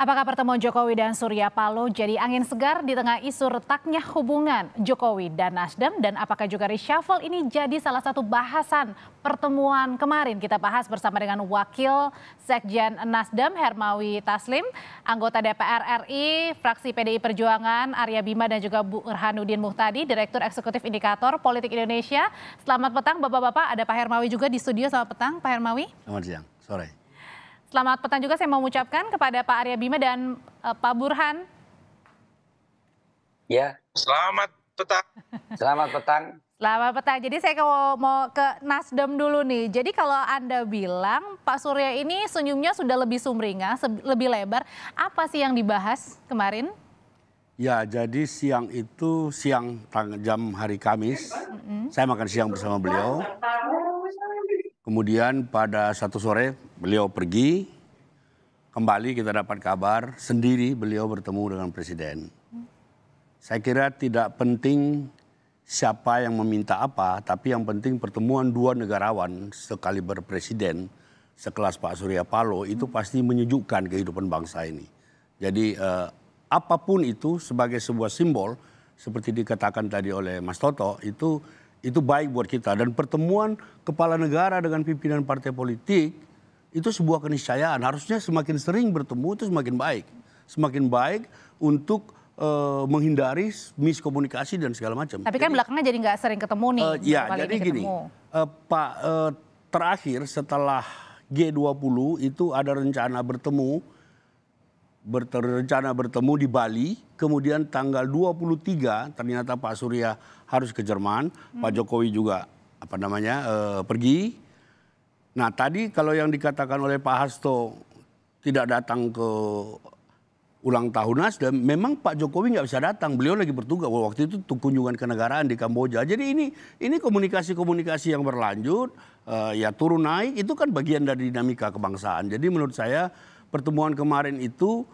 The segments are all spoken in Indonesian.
Apakah pertemuan Jokowi dan Surya Paloh jadi angin segar di tengah isu retaknya hubungan Jokowi dan Nasdem? Dan apakah juga reshuffle ini jadi salah satu bahasan pertemuan kemarin? Kita bahas bersama dengan Wakil Sekjen Nasdem Hermawi Taslim, anggota DPR RI, fraksi PDI Perjuangan Arya Bima dan juga Bu Burhanuddin Muhtadi, Direktur Eksekutif Indikator Politik Indonesia. Selamat petang Bapak-Bapak, ada Pak Hermawi juga di studio. Selamat petang Pak Hermawi. Selamat siang, sore. Selamat petang juga saya mau mengucapkan kepada Pak Arya Bima dan uh, Pak Burhan. Ya. Selamat petang. Selamat petang. Selamat petang. Jadi saya mau, mau ke Nasdem dulu nih. Jadi kalau Anda bilang Pak Surya ini senyumnya sudah lebih sumringah, lebih lebar. Apa sih yang dibahas kemarin? Ya, jadi siang itu siang jam hari Kamis, mm -hmm. saya makan siang bersama beliau. Kemudian pada satu sore beliau pergi, kembali kita dapat kabar sendiri beliau bertemu dengan presiden. Saya kira tidak penting siapa yang meminta apa, tapi yang penting pertemuan dua negarawan sekali berpresiden sekelas Pak Surya Paloh itu pasti menyejukkan kehidupan bangsa ini. Jadi eh, apa pun itu sebagai sebuah simbol seperti dikatakan tadi oleh Mas Toto itu itu baik buat kita dan pertemuan kepala negara dengan pimpinan partai politik itu sebuah keniscayaan harusnya semakin sering bertemu itu semakin baik semakin baik untuk uh, menghindari miskomunikasi dan segala macam. Tapi kan jadi, belakangan jadi nggak sering ketemu nih. Uh, ya jadi gini uh, Pak uh, terakhir setelah G20 itu ada rencana bertemu berencana bertemu di Bali, kemudian tanggal 23 ternyata Pak Surya harus ke Jerman, hmm. Pak Jokowi juga apa namanya uh, pergi. Nah tadi kalau yang dikatakan oleh Pak Hasto tidak datang ke ulang tahun Nasdem, memang Pak Jokowi nggak bisa datang. Beliau lagi bertugas waktu itu kunjungan kenegaraan di Kamboja. Jadi ini ini komunikasi-komunikasi yang berlanjut, uh, ya turun naik itu kan bagian dari dinamika kebangsaan. Jadi menurut saya pertemuan kemarin itu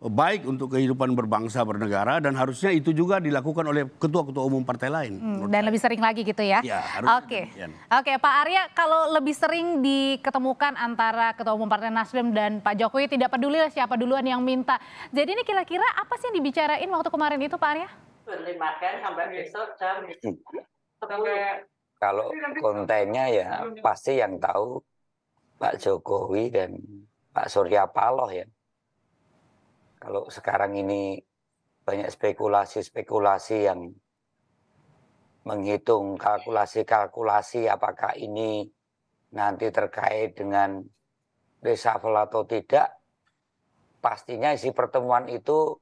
baik untuk kehidupan berbangsa bernegara dan harusnya itu juga dilakukan oleh ketua-ketua umum partai lain. Hmm, dan saya. lebih sering lagi gitu ya? Ya, Oke, okay. oke Pak Arya, kalau lebih sering diketemukan antara ketua umum partai Nasdem dan Pak Jokowi tidak peduli siapa duluan yang minta. Jadi ini kira-kira apa sih yang dibicarain waktu kemarin itu Pak Arya? makan sampai besok jam Kalau kontennya ya pasti yang tahu Pak Jokowi dan Pak Surya Paloh ya. Kalau sekarang ini banyak spekulasi-spekulasi yang menghitung kalkulasi-kalkulasi apakah ini nanti terkait dengan reshuffle atau tidak, pastinya isi pertemuan itu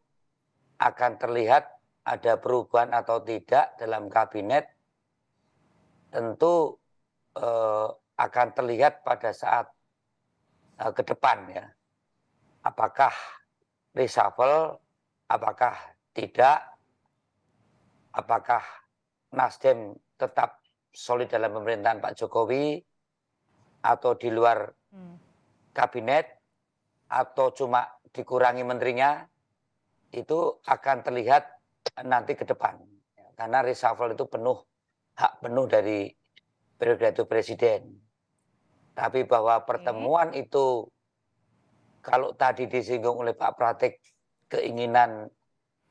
akan terlihat ada perubahan atau tidak dalam kabinet, tentu eh, akan terlihat pada saat uh, ke depan ya. Apakah reshuffle, apakah tidak, apakah Nasdem tetap solid dalam pemerintahan Pak Jokowi atau di luar hmm. kabinet atau cuma dikurangi menterinya? Itu akan terlihat nanti ke depan. Karena reshuffle itu penuh hak penuh dari periode presiden. Tapi bahwa pertemuan itu kalau tadi disinggung oleh Pak Pratik keinginan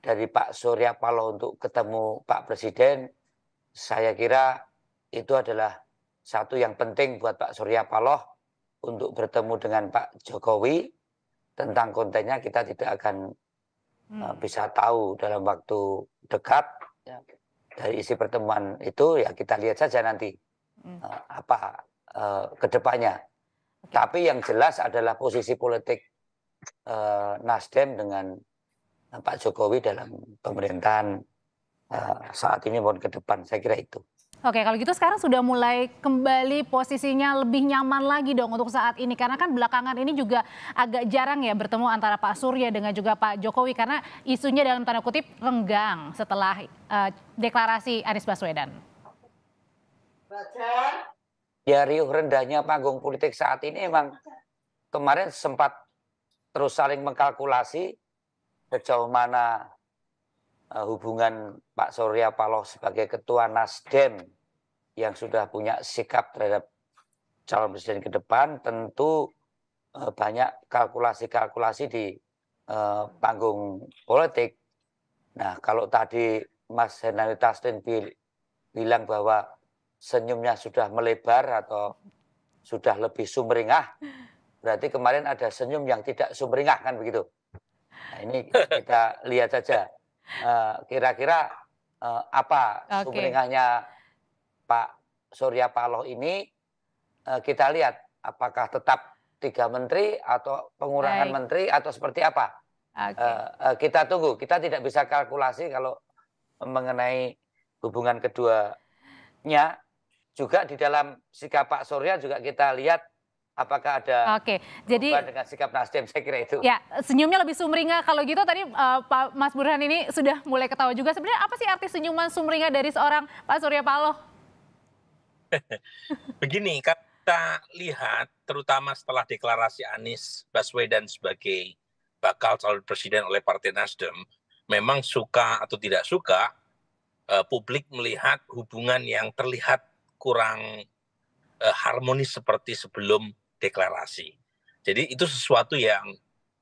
dari Pak Surya Paloh untuk ketemu Pak Presiden, saya kira itu adalah satu yang penting buat Pak Surya Paloh untuk bertemu dengan Pak Jokowi tentang kontennya kita tidak akan hmm. Eh, bisa tahu dalam waktu dekat ya. dari isi pertemuan itu ya kita lihat saja nanti hmm. uh, apa uh, ke depannya. Tapi yang jelas adalah posisi politik uh, Nasdem dengan Pak Jokowi dalam pemerintahan uh, saat ini maupun ke depan. Saya kira itu. Oke, kalau gitu sekarang sudah mulai kembali posisinya lebih nyaman lagi dong untuk saat ini. Karena kan belakangan ini juga agak jarang ya bertemu antara Pak Surya dengan juga Pak Jokowi. Karena isunya dalam tanda kutip renggang setelah uh, deklarasi Anies Baswedan. Baca ya riuh rendahnya panggung politik saat ini emang kemarin sempat terus saling mengkalkulasi sejauh mana uh, hubungan Pak Surya Paloh sebagai ketua Nasdem yang sudah punya sikap terhadap calon presiden ke depan tentu uh, banyak kalkulasi-kalkulasi di eh, panggung politik. Nah, kalau tadi Mas Henry Taslim bilang bahwa senyumnya sudah melebar atau sudah lebih sumringah, berarti kemarin ada senyum yang tidak sumringah kan begitu. Nah, ini kita lihat saja eh, kira-kira uh, apa okay. sumringahnya Pak Surya Paloh ini uh, kita lihat apakah tetap tiga menteri atau pengurangan Baik. menteri atau seperti apa. Okay. Uh, uh, kita tunggu. Kita tidak bisa kalkulasi kalau mengenai hubungan keduanya juga di dalam sikap Pak Surya juga kita lihat apakah ada Oke, jadi dengan sikap Nasdem saya kira itu. Ya, senyumnya lebih sumringah kalau gitu tadi uh, Pak Mas Burhan ini sudah mulai ketawa juga. Sebenarnya apa sih arti senyuman sumringah dari seorang Pak Surya Paloh? Begini, kita lihat terutama setelah deklarasi Anies Baswedan sebagai bakal calon presiden oleh Partai Nasdem, memang suka atau tidak suka uh, publik melihat hubungan yang terlihat kurang uh, harmonis seperti sebelum deklarasi. Jadi itu sesuatu yang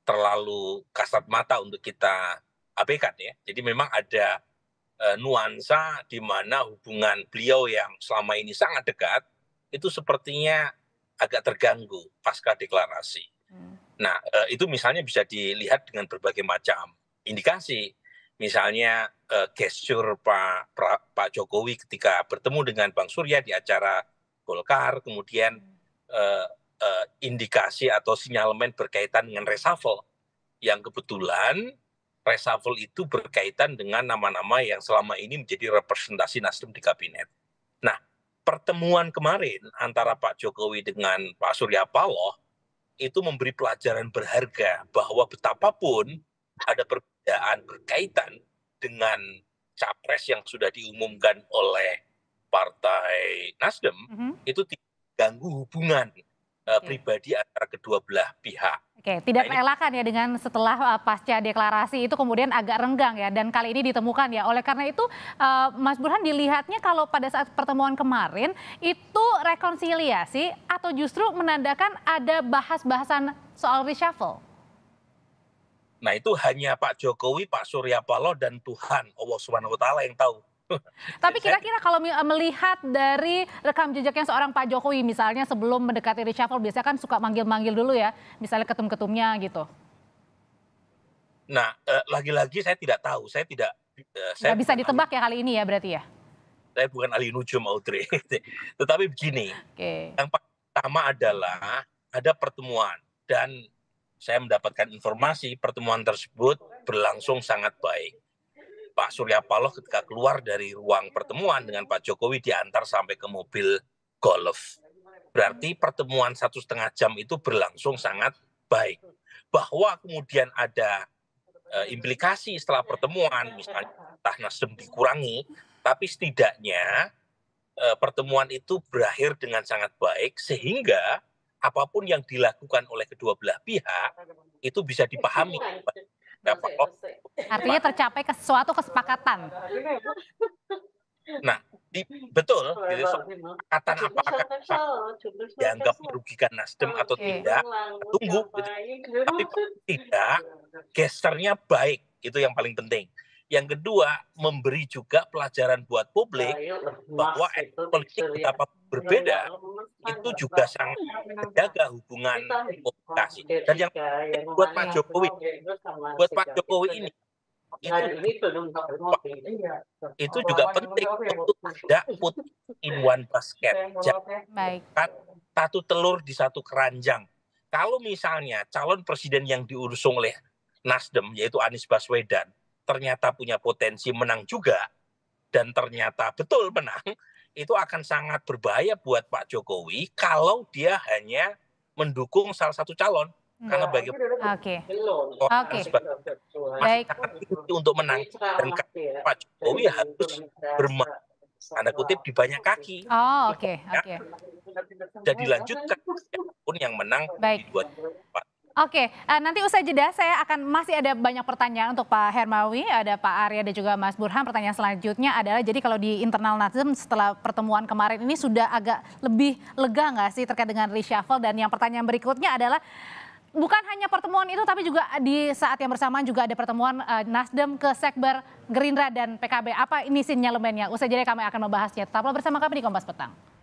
terlalu kasat mata untuk kita abaikan ya. Jadi memang ada uh, nuansa di mana hubungan beliau yang selama ini sangat dekat itu sepertinya agak terganggu pasca deklarasi. Hmm. Nah, uh, itu misalnya bisa dilihat dengan berbagai macam indikasi. Misalnya uh, gesture Pak pra, Pak Jokowi ketika bertemu dengan Bang Surya di acara Golkar, kemudian uh, uh, indikasi atau sinyalemen berkaitan dengan reshuffle yang kebetulan reshuffle itu berkaitan dengan nama-nama yang selama ini menjadi representasi Nasdem di kabinet. Nah, pertemuan kemarin antara Pak Jokowi dengan Pak Surya Paloh itu memberi pelajaran berharga bahwa betapapun ada perbedaan berkaitan dengan capres yang sudah diumumkan oleh Partai Nasdem mm -hmm. itu tidak ganggu hubungan uh, pribadi antara kedua belah pihak. Oke, tidak nah, merelakan ya dengan setelah uh, pasca deklarasi itu kemudian agak renggang ya dan kali ini ditemukan ya. Oleh karena itu uh, Mas Burhan dilihatnya kalau pada saat pertemuan kemarin itu rekonsiliasi atau justru menandakan ada bahas-bahasan soal reshuffle? Nah itu hanya Pak Jokowi, Pak Surya Paloh dan Tuhan Allah Subhanahu Wa Taala yang tahu. Tapi kira-kira kalau melihat dari rekam jejaknya seorang Pak Jokowi misalnya sebelum mendekati reshuffle biasanya kan suka manggil-manggil dulu ya, misalnya ketum-ketumnya gitu. Nah, eh, lagi-lagi saya tidak tahu, saya tidak. Eh, saya Nggak bisa ditebak ahli, ya kali ini ya berarti ya? Saya bukan ahli nujum Audrey, tetapi begini, okay. yang pertama adalah ada pertemuan dan saya mendapatkan informasi pertemuan tersebut berlangsung sangat baik Pak Surya Paloh ketika keluar dari ruang pertemuan dengan Pak Jokowi diantar sampai ke mobil golf. Berarti pertemuan satu setengah jam itu berlangsung sangat baik. Bahwa kemudian ada e, implikasi setelah pertemuan, misalnya entah Nasdem dikurangi, tapi setidaknya e, pertemuan itu berakhir dengan sangat baik sehingga apa pun yang dilakukan oleh kedua belah pihak itu bisa dipahami Artinya tercapai ke suatu kesepakatan. Nah, di, betul, jadi kesepakatan apakah dianggap merugikan Nasdem atau okay. tidak, tunggu. Gitu. Tapi tidak, gesternya baik, itu yang paling penting. Yang kedua, memberi juga pelajaran buat publik bahwa politik betapa berbeda itu juga sangat menjaga hubungan komunikasi. Dan yang buat Pak Jokowi, buat Pak Jokowi ini. itu itu juga penting untuk tidak put in one basket. Jangan satu telur di satu keranjang. Kalau misalnya calon presiden yang diusung oleh Nasdem yaitu Anies Baswedan ternyata punya potensi menang juga dan ternyata betul menang, itu akan sangat berbahaya buat Pak Jokowi kalau dia hanya mendukung salah satu calon. Hmm. Karena bagi Oke. Oke. Baik. untuk menang dan Pak Jokowi harus bermain tanda kutip di banyak kaki. Oh, oke, okay. oke. Okay. Jadi lanjutkan pun yang menang Baik. di 2024. Oke, uh, nanti usai jeda saya akan masih ada banyak pertanyaan untuk Pak Hermawi, ada Pak Arya dan juga Mas Burhan. Pertanyaan selanjutnya adalah jadi kalau di internal Nasdem setelah pertemuan kemarin ini sudah agak lebih lega nggak sih terkait dengan reshuffle? Dan yang pertanyaan berikutnya adalah bukan hanya pertemuan itu tapi juga di saat yang bersamaan juga ada pertemuan uh, Nasdem ke Sekber Gerindra dan PKB. Apa ini sinyalemennya? Usai jadi kami akan membahasnya. Tetaplah bersama kami di Kompas Petang.